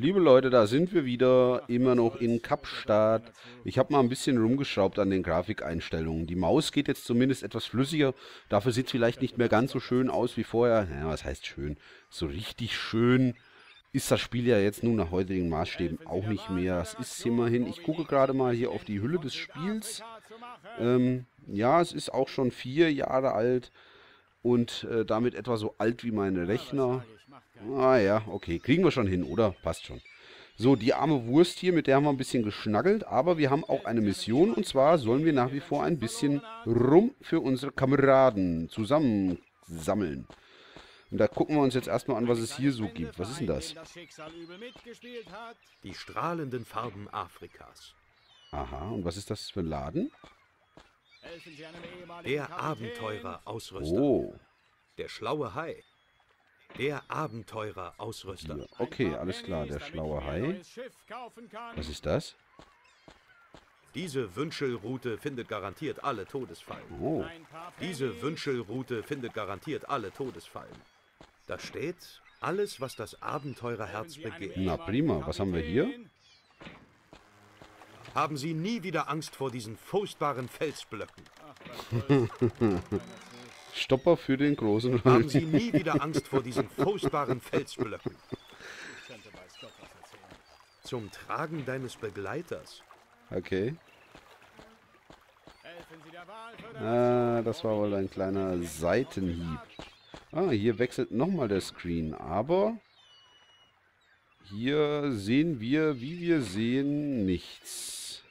Liebe Leute, da sind wir wieder, immer noch in Kapstadt. Ich habe mal ein bisschen rumgeschraubt an den Grafikeinstellungen. Die Maus geht jetzt zumindest etwas flüssiger. Dafür sieht es vielleicht nicht mehr ganz so schön aus wie vorher. Ja, was heißt schön? So richtig schön ist das Spiel ja jetzt nun nach heutigen Maßstäben auch nicht mehr. Es ist immerhin, ich gucke gerade mal hier auf die Hülle des Spiels. Ähm, ja, es ist auch schon vier Jahre alt und äh, damit etwa so alt wie meine Rechner. Ah ja, okay, kriegen wir schon hin, oder? Passt schon. So, die arme Wurst hier, mit der haben wir ein bisschen geschnaggelt, aber wir haben auch eine Mission und zwar sollen wir nach wie vor ein bisschen Rum für unsere Kameraden zusammensammeln. Und da gucken wir uns jetzt erstmal an, was es hier so gibt. Was ist denn das? Die strahlenden Farben Afrikas. Aha, und was ist das für ein Laden? Der Abenteurer-Ausrüster. Oh. Der schlaue Hai. Der Abenteurer-Ausrüster. Hier. Okay, alles klar, der schlaue Hai. Was ist das? Diese Wünschelroute findet garantiert alle Todesfallen. Oh. Diese Wünschelroute findet garantiert alle Todesfallen. Da steht alles, was das Abenteurerherz begehrt. Na prima, was haben wir hier? Haben Sie nie wieder Angst vor diesen furchtbaren Felsblöcken. Stopper für den großen Haben Sie nie wieder Angst vor diesen furchtbaren Felsblöcken. Zum Tragen deines Begleiters. Okay. Ah, das war wohl ein kleiner Seitenhieb. Ah, hier wechselt nochmal der Screen, aber hier sehen wir, wie wir sehen, nichts.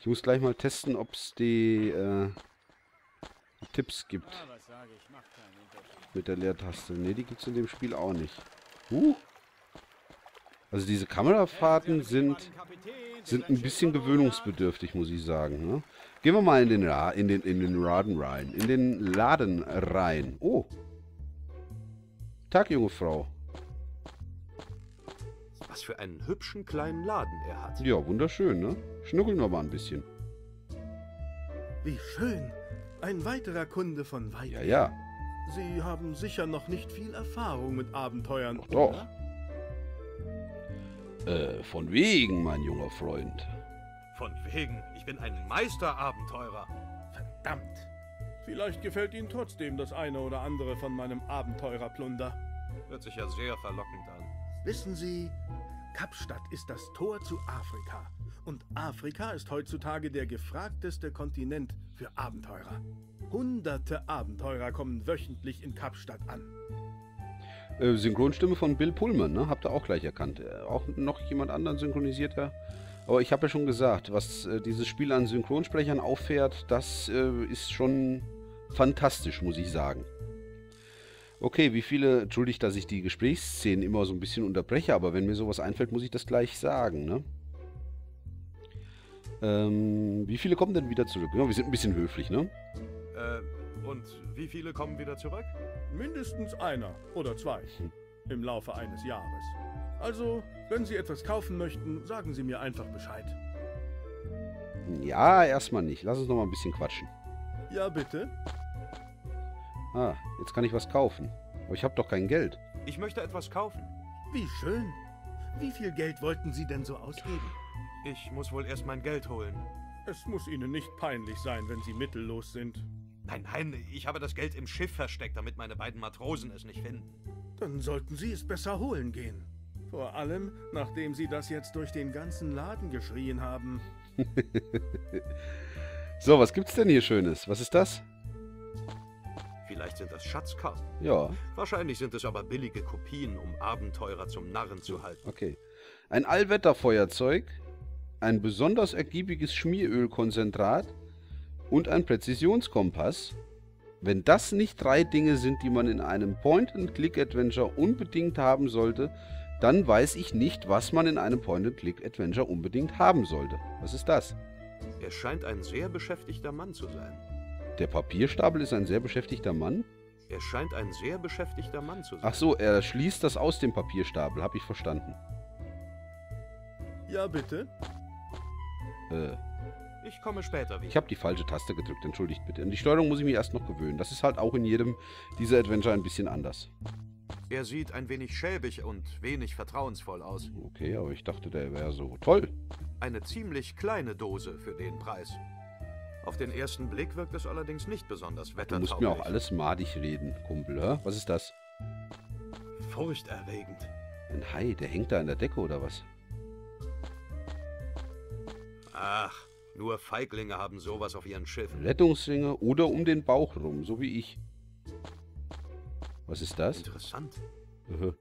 Ich muss gleich mal testen, ob es die äh, Tipps gibt. Mit der Leertaste. Ne, die gibt es in dem Spiel auch nicht. Huh. Also diese Kamerafahrten sind, sind ein bisschen gewöhnungsbedürftig, muss ich sagen. Ne? Gehen wir mal in den, Ra in den, in den Laden rein. In den Laden rein. Oh. Tag, junge Frau. Was für einen hübschen kleinen Laden er hat. Ja, wunderschön, ne? Schnuckeln wir mal ein bisschen. Wie schön. Ein weiterer Kunde von weit. Ja, ja. Sie haben sicher noch nicht viel Erfahrung mit Abenteuern. Doch, doch. Äh, von wegen, mein junger Freund. Von wegen. Ich bin ein Meisterabenteurer. Verdammt. Vielleicht gefällt Ihnen trotzdem das eine oder andere von meinem Abenteurerplunder. Hört sich ja sehr verlockend an. Wissen Sie, Kapstadt ist das Tor zu Afrika. Und Afrika ist heutzutage der gefragteste Kontinent für Abenteurer. Hunderte Abenteurer kommen wöchentlich in Kapstadt an. Äh, Synchronstimme von Bill Pullman, ne? Habt ihr auch gleich erkannt. Äh, auch noch jemand anderen synchronisiert ja. Aber ich habe ja schon gesagt, was äh, dieses Spiel an Synchronsprechern auffährt, das äh, ist schon fantastisch, muss ich sagen. Okay, wie viele, entschuldigt, dass ich die Gesprächsszenen immer so ein bisschen unterbreche, aber wenn mir sowas einfällt, muss ich das gleich sagen, ne? Ähm, wie viele kommen denn wieder zurück? Ja, wir sind ein bisschen höflich, ne? Äh, und wie viele kommen wieder zurück? Mindestens einer oder zwei im Laufe eines Jahres. Also, wenn Sie etwas kaufen möchten, sagen Sie mir einfach Bescheid. Ja, erstmal nicht. Lass uns noch mal ein bisschen quatschen. Ja, bitte? Ah, jetzt kann ich was kaufen. Aber ich habe doch kein Geld. Ich möchte etwas kaufen. Wie schön. Wie viel Geld wollten Sie denn so ausgeben? Ich muss wohl erst mein Geld holen. Es muss Ihnen nicht peinlich sein, wenn Sie mittellos sind. Nein, nein, ich habe das Geld im Schiff versteckt, damit meine beiden Matrosen es nicht finden. Dann sollten Sie es besser holen gehen. Vor allem, nachdem Sie das jetzt durch den ganzen Laden geschrien haben. so, was gibt's denn hier Schönes? Was ist das? Vielleicht sind das Schatzkarten. Ja. Wahrscheinlich sind es aber billige Kopien, um Abenteurer zum Narren zu halten. Okay. Ein Allwetterfeuerzeug, ein besonders ergiebiges Schmierölkonzentrat und ein Präzisionskompass. Wenn das nicht drei Dinge sind, die man in einem Point-and-Click-Adventure unbedingt haben sollte, dann weiß ich nicht, was man in einem Point-and-Click-Adventure unbedingt haben sollte. Was ist das? Er scheint ein sehr beschäftigter Mann zu sein. Der Papierstapel ist ein sehr beschäftigter Mann? Er scheint ein sehr beschäftigter Mann zu sein. Ach so, er schließt das aus dem Papierstapel, habe ich verstanden. Ja, bitte? Äh, ich komme später wieder. ich habe die falsche Taste gedrückt, entschuldigt bitte. An die Steuerung muss ich mich erst noch gewöhnen. Das ist halt auch in jedem dieser Adventure ein bisschen anders. Er sieht ein wenig schäbig und wenig vertrauensvoll aus. Okay, aber ich dachte, der wäre so toll. Eine ziemlich kleine Dose für den Preis. Auf den ersten Blick wirkt es allerdings nicht besonders Du wettertauglich. musst mir auch alles madig reden, Kumpel, hä? Was ist das? Furchterregend. Ein Hai, der hängt da in der Decke oder was? Ach, nur Feiglinge haben sowas auf ihren Schiffen. Rettungsringe oder um den Bauch rum, so wie ich. Was ist das? Interessant. Äh.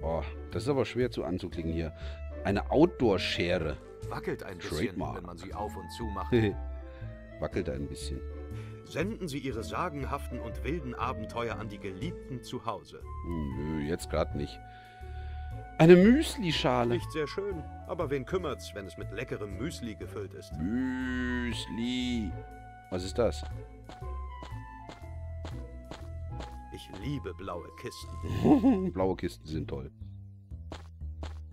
Oh, das ist aber schwer zu anzuklicken hier. Eine Outdoor-Schere. Wackelt ein bisschen, Trademark. wenn man sie auf und zu macht. Wackelt ein bisschen. Senden Sie Ihre sagenhaften und wilden Abenteuer an die Geliebten zu Hause. Hm, Nö, jetzt gerade nicht. Eine Müsli-Schale. Nicht sehr schön, aber wen kümmert's, wenn es mit leckerem Müsli gefüllt ist? Müsli. Was ist das? Ich liebe blaue Kisten. Blaue Kisten sind toll.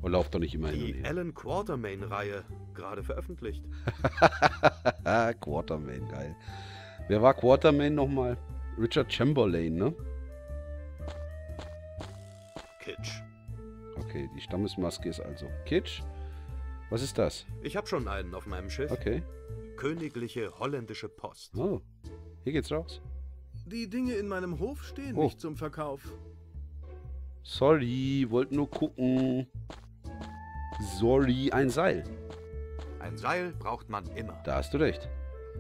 Und lauft doch nicht immer hin Die und her. Alan Quatermain-Reihe, gerade veröffentlicht. Quartermain, geil. Wer war Quartermain nochmal? Richard Chamberlain, ne? Kitsch. Okay, die Stammesmaske ist also Kitsch. Was ist das? Ich habe schon einen auf meinem Schiff. Okay. Königliche holländische Post. Oh, hier geht's raus. Die Dinge in meinem Hof stehen Oh. nicht zum Verkauf. Sorry, wollt nur gucken. Sorry, ein Seil. Ein Seil braucht man immer. Da hast du recht.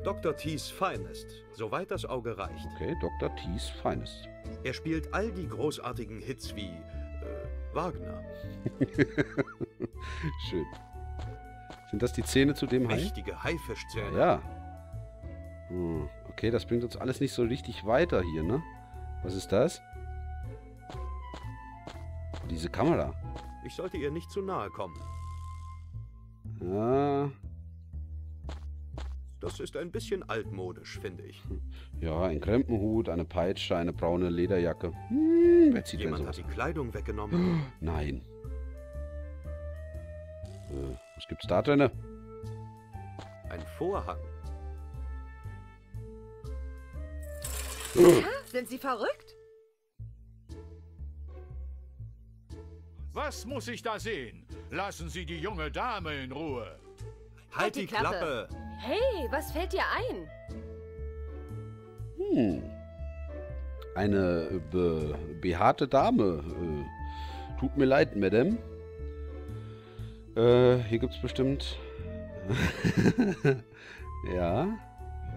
Dr. T's Finest, soweit das Auge reicht. Okay, Dr. T's Finest. Er spielt all die großartigen Hits wie Wagner. Schön. Sind das die Zähne zu dem Hai? Mächtige Haifischzähne. Ja. Hm, okay, das bringt uns alles nicht so richtig weiter hier, ne? Was ist das? Diese Kamera. Ich sollte ihr nicht zu nahe kommen. Ja, Das ist ein bisschen altmodisch, finde ich. ja, ein Krempenhut, eine Peitsche, eine braune Lederjacke. Hm, wer zieht denn Jemand hat sowas die Kleidung weggenommen. Nein. Äh, was gibt's da drinne? Ein Vorhang. Sind Sie verrückt? Was muss ich da sehen? Lassen Sie die junge Dame in Ruhe. Halt die die Klappe. Klappe! Hey, was fällt dir ein? Hm. Eine be behaarte Dame. Äh, tut mir leid, Madame. Äh, hier gibt's bestimmt. ja.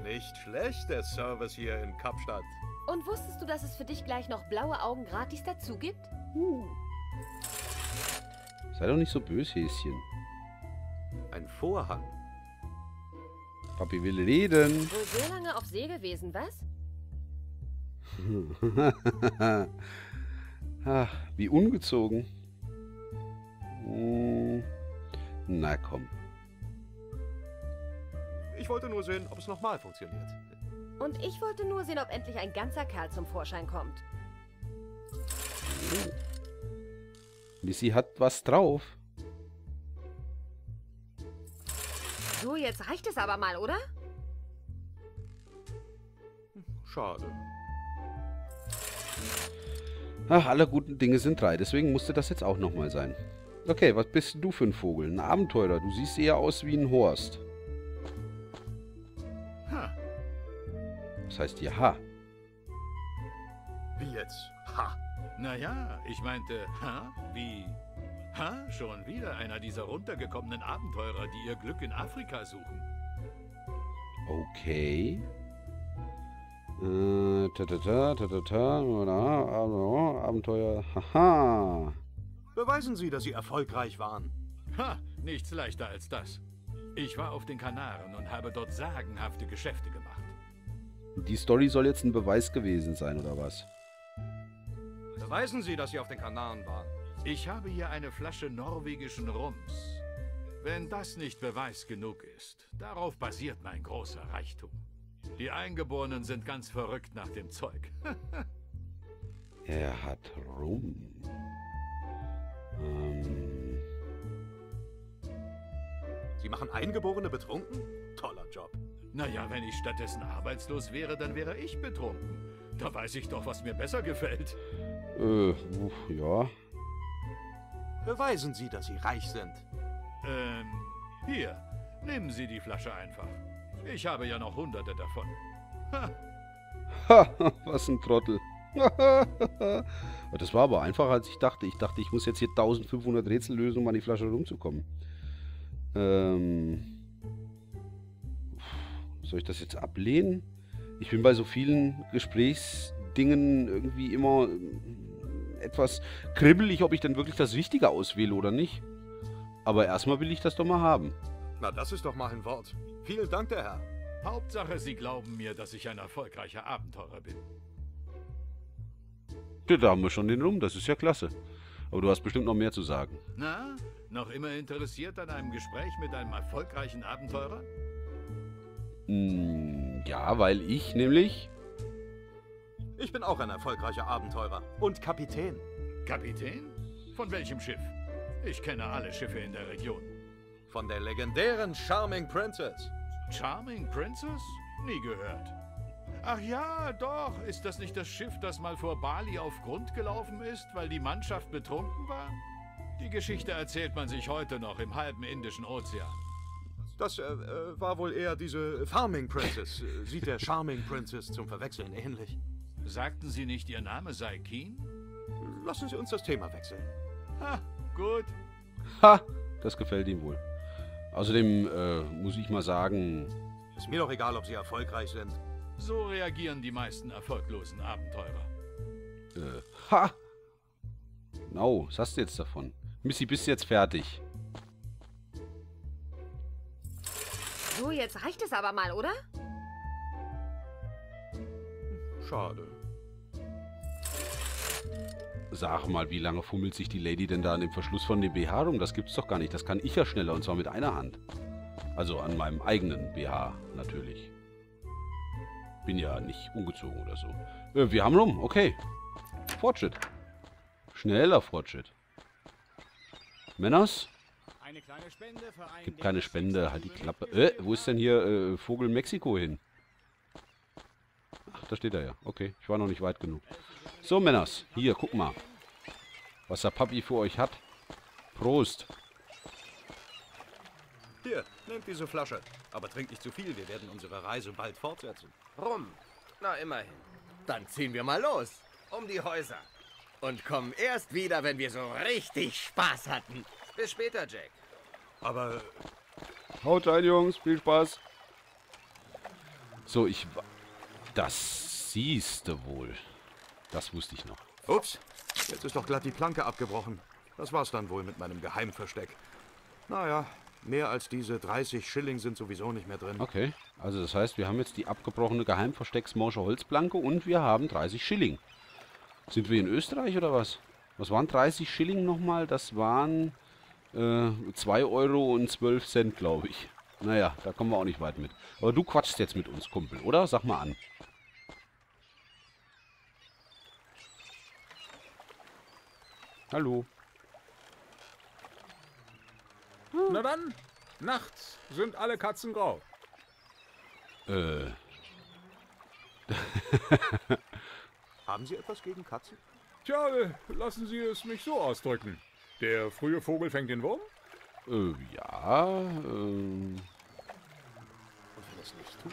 Nicht schlecht, der Service hier in Kapstadt. Und wusstest du, dass es für dich gleich noch blaue Augen gratis dazu gibt? Sei doch nicht so böse, Häschen. Ein Vorhang. Papi will reden. Wohl so lange auf See gewesen, was? Ach, wie ungezogen. Hm. Na komm. Ich wollte nur sehen, ob es nochmal funktioniert. Und ich wollte nur sehen, ob endlich ein ganzer Kerl zum Vorschein kommt. Missy hat was drauf. So, jetzt reicht es aber mal, oder? Schade. Ach, alle guten Dinge sind drei, deswegen musste das jetzt auch nochmal sein. Okay, was bist denn du für ein Vogel? Ein Abenteurer. Du siehst eher aus wie ein Horst. Ha, Das heißt ja, ha. Wie jetzt? Ha! naja, ich meinte, ha, wie, ha, schon wieder einer dieser runtergekommenen Abenteurer, die ihr Glück in Afrika suchen. Okay. Äh, ta ta ta ta ta ta, oder, Abenteuer, haha. Beweisen Sie, dass Sie erfolgreich waren. Ha, nichts leichter als das. Ich war auf den Kanaren und habe dort sagenhafte Geschäfte gemacht. Die Story soll jetzt ein Beweis gewesen sein, oder was? Beweisen Sie, dass Sie auf den Kanaren waren. Ich habe hier eine Flasche norwegischen Rums. Wenn das nicht Beweis genug ist, darauf basiert mein großer Reichtum. Die Eingeborenen sind ganz verrückt nach dem Zeug. Er hat Rum. Ähm, Sie machen Eingeborene betrunken? Toller Job. Naja, wenn ich stattdessen arbeitslos wäre, dann wäre ich betrunken. Da weiß ich doch, was mir besser gefällt. Äh, uff, ja. Beweisen Sie, dass Sie reich sind. Ähm, hier, nehmen Sie die Flasche einfach. Ich habe ja noch hunderte davon. Ha, Ha, was ein Trottel. das war aber einfacher, als ich dachte. Ich dachte, ich muss jetzt hier 1500 Rätsel lösen, um an die Flasche rumzukommen. Ähm. Soll ich das jetzt ablehnen? Ich bin bei so vielen Gesprächsdingen irgendwie immer ähm, etwas kribbelig, ob ich dann wirklich das Richtige auswähle oder nicht. Aber erstmal will ich das doch mal haben. Na, das ist doch mal ein Wort. Vielen Dank, der Herr. Hauptsache, Sie glauben mir, dass ich ein erfolgreicher Abenteurer bin. Ja, da haben wir schon den Rum, das ist ja klasse. Aber du hast bestimmt noch mehr zu sagen. Na, noch immer interessiert an einem Gespräch mit einem erfolgreichen Abenteurer? Hm, ja, weil ich nämlich. Ich bin auch ein erfolgreicher Abenteurer. Und Kapitän. Kapitän? Von welchem Schiff? Ich kenne alle Schiffe in der Region. Von der legendären Charming Princess. Charming Princess? Nie gehört. Ach ja, doch. Ist das nicht das Schiff, das mal vor Bali auf Grund gelaufen ist, weil die Mannschaft betrunken war? Die Geschichte erzählt man sich heute noch im halben Indischen Ozean. Das äh, äh, war wohl eher diese Farming Princess. Äh, Sieht der Charming Princess zum Verwechseln ähnlich. Sagten Sie nicht, Ihr Name sei Keen? Lassen Sie uns das Thema wechseln. Ha, gut. Ha! Das gefällt ihm wohl. Außerdem äh, muss ich mal sagen. Ist mir doch egal, ob Sie erfolgreich sind. So reagieren die meisten erfolglosen Abenteurer. Äh, ha! Genau, was hast du jetzt davon? Missy, bist du jetzt fertig? So, jetzt reicht es aber mal, oder? Schade. Sag mal, wie lange fummelt sich die Lady denn da an dem Verschluss von dem BH rum? Das gibt's doch gar nicht. Das kann ich ja schneller und zwar mit einer Hand. Also an meinem eigenen BH natürlich. Bin ja nicht umgezogen oder so. Äh, wir haben rum, okay. Fortschritt. Schneller Fortschritt. Männers? Eine kleine Spende für einen, Gibt keine Spende, halt die Klappe. Äh, wo ist denn hier äh, Vogel Mexiko hin? Ach, da steht er ja. Okay, ich war noch nicht weit genug. So, Männers, hier, guck mal. Was der Papi für euch hat. Prost. Hier, nehmt diese Flasche. Aber trinkt nicht zu viel, wir werden unsere Reise bald fortsetzen. Rum. Na, immerhin. Dann ziehen wir mal los. Um die Häuser. Und kommen erst wieder, wenn wir so richtig Spaß hatten. Bis später, Jack. Aber Haut rein, Jungs. Viel Spaß. So, ich... Das siehste wohl. Das wusste ich noch. Ups, jetzt ist doch glatt die Planke abgebrochen. Das war's dann wohl mit meinem Geheimversteck. Naja, mehr als diese 30 Schilling sind sowieso nicht mehr drin. Okay, also das heißt, wir haben jetzt die abgebrochene Geheimverstecksmorsche Holzplanke und wir haben 30 Schilling. Sind wir in Österreich oder was? Was waren 30 Schilling nochmal? Das waren äh, 2 Euro und 12 Cent, glaube ich. Naja, da kommen wir auch nicht weit mit. Aber du quatschst jetzt mit uns, Kumpel, oder? Sag mal an. Hallo. Na dann, nachts sind alle Katzen grau. Äh, Haben Sie etwas gegen Katzen? Tja, äh, lassen Sie es mich so ausdrücken. Der frühe Vogel fängt den Wurm? äh, ja, ähm... Und wenn es nicht tut?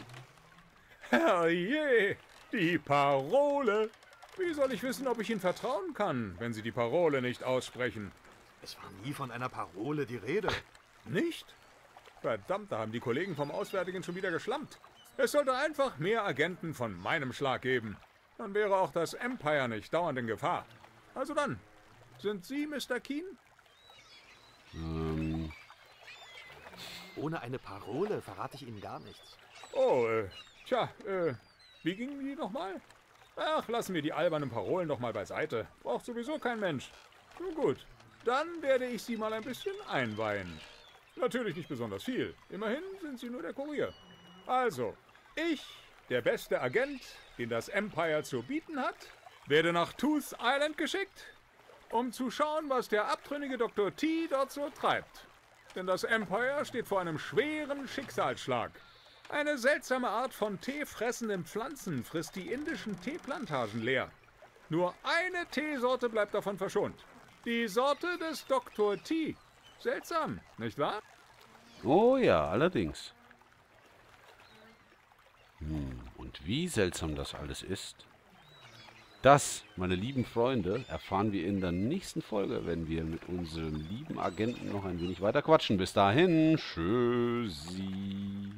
Herrje, die Parole. Wie soll ich wissen, ob ich Ihnen vertrauen kann, wenn Sie die Parole nicht aussprechen? Es war nie von einer Parole die Rede. Nicht? Verdammt, da haben die Kollegen vom Auswärtigen schon wieder geschlampt. Es sollte einfach mehr Agenten von meinem Schlag geben. Dann wäre auch das Empire nicht dauernd in Gefahr. Also dann, sind Sie Mr. Keen? Ähm, Ohne eine Parole verrate ich Ihnen gar nichts. Oh, äh, tja, äh, wie gingen die nochmal? Ach, lassen wir die albernen Parolen doch mal beiseite. Braucht sowieso kein Mensch. Nun gut, dann werde ich Sie mal ein bisschen einweihen. Natürlich nicht besonders viel. Immerhin sind Sie nur der Kurier. Also, ich, der beste Agent, den das Empire zu bieten hat, werde nach Tooth Island geschickt, um zu schauen, was der abtrünnige Dr. T dort so treibt. Denn das Empire steht vor einem schweren Schicksalsschlag. Eine seltsame Art von teefressenden Pflanzen frisst die indischen Teeplantagen leer. Nur eine Teesorte bleibt davon verschont. Die Sorte des Dr. T. Seltsam, nicht wahr? Oh ja, allerdings. Hm, und wie seltsam das alles ist. Das, meine lieben Freunde, erfahren wir in der nächsten Folge, wenn wir mit unserem lieben Agenten noch ein wenig weiter quatschen. Bis dahin, tschüssi.